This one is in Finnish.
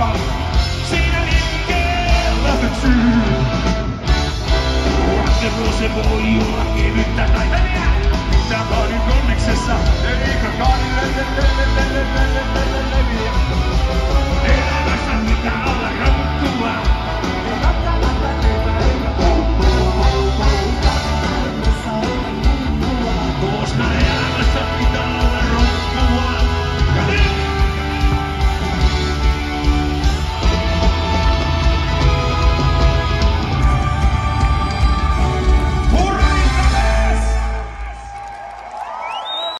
paljon. Siinä liikkeellä syy. Rakkelu se voi kevyttä tai väliä. Mitä vaadit onneksessa, eikä kaadille.